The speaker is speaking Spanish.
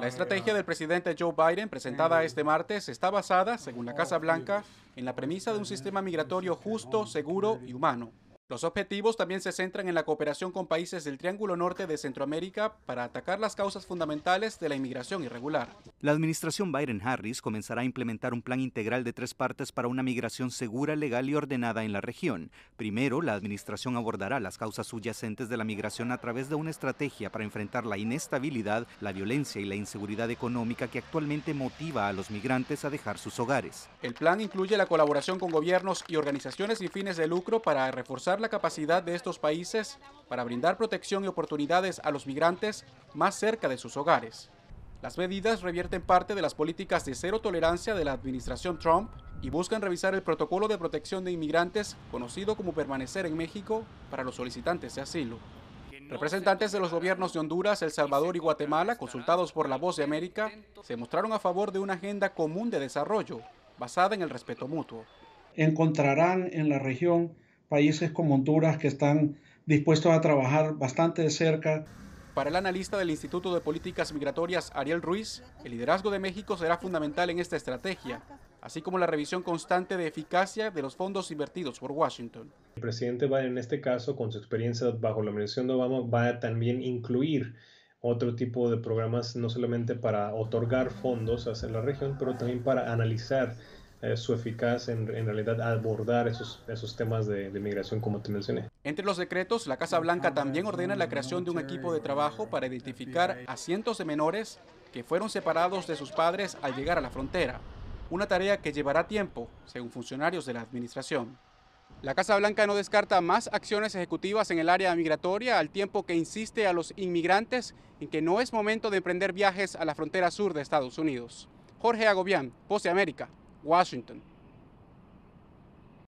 La estrategia del presidente Joe Biden, presentada este martes, está basada, según la Casa Blanca, en la premisa de un sistema migratorio justo, seguro y humano. Los objetivos también se centran en la cooperación con países del Triángulo Norte de Centroamérica para atacar las causas fundamentales de la inmigración irregular. La administración Biden-Harris comenzará a implementar un plan integral de tres partes para una migración segura, legal y ordenada en la región. Primero, la administración abordará las causas subyacentes de la migración a través de una estrategia para enfrentar la inestabilidad, la violencia y la inseguridad económica que actualmente motiva a los migrantes a dejar sus hogares. El plan incluye la colaboración con gobiernos y organizaciones sin fines de lucro para reforzar la capacidad de estos países para brindar protección y oportunidades a los migrantes más cerca de sus hogares. Las medidas revierten parte de las políticas de cero tolerancia de la administración Trump y buscan revisar el protocolo de protección de inmigrantes conocido como permanecer en México para los solicitantes de asilo. Representantes de los gobiernos de Honduras, El Salvador y Guatemala, consultados por La Voz de América, se mostraron a favor de una agenda común de desarrollo basada en el respeto mutuo. Encontrarán en la región países como Honduras que están dispuestos a trabajar bastante de cerca. Para el analista del Instituto de Políticas Migratorias, Ariel Ruiz, el liderazgo de México será fundamental en esta estrategia, así como la revisión constante de eficacia de los fondos invertidos por Washington. El presidente Biden, en este caso, con su experiencia bajo la administración de Obama, va a también incluir otro tipo de programas, no solamente para otorgar fondos hacia la región, pero también para analizar eh, su eficaz en, realidad abordar esos, esos temas de, de, migración como te mencioné. Entre los decretos, la Casa Blanca también ordena la creación de un equipo de trabajo para identificar a cientos de menores que fueron separados de sus padres al llegar a la frontera, una tarea que llevará tiempo, según funcionarios de la administración. La Casa Blanca no descarta más acciones ejecutivas en el área migratoria al tiempo que insiste a los inmigrantes en que no es momento de emprender viajes a la frontera sur de Estados Unidos. Jorge Agobián, de América, Washington.